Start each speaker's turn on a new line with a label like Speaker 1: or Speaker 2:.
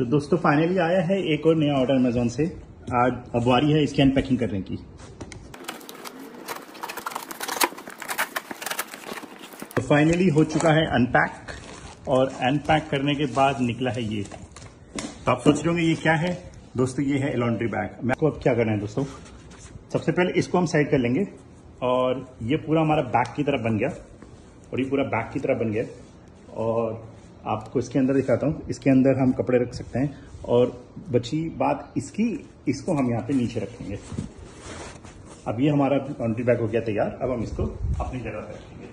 Speaker 1: तो दोस्तों फाइनली आया है एक और नया ऑर्डर अमेजोन से। आज अब बारी है इसकी अनपैकिंग करने की। तो फाइनली हो चुका है अनपैक और अनपैक करने के बाद निकला है ये। तो आप सोच रहे होंगे, ये क्या है? दोस्तों, ये है लॉन्ड्री बैग मैं आपको अब क्या करना है दोस्तों? सबसे पहले इसको हम साइड कर लेंगे, और ये पूरा हमारा बैग की तरह बन गया, और ये पूरा बैग की तरह बन गया, और आपको इसके अंदर दिखाता हूँ। इसके अंदर हम कपड़े रख सकते हैं और बची बात इसकी, इसको हम यहाँ पे नीचे रखेंगे। अब ये हमारा लॉन्ड्री बैग हो गया तैयार। अब हम इसको अपनी जगह पर रखेंगे।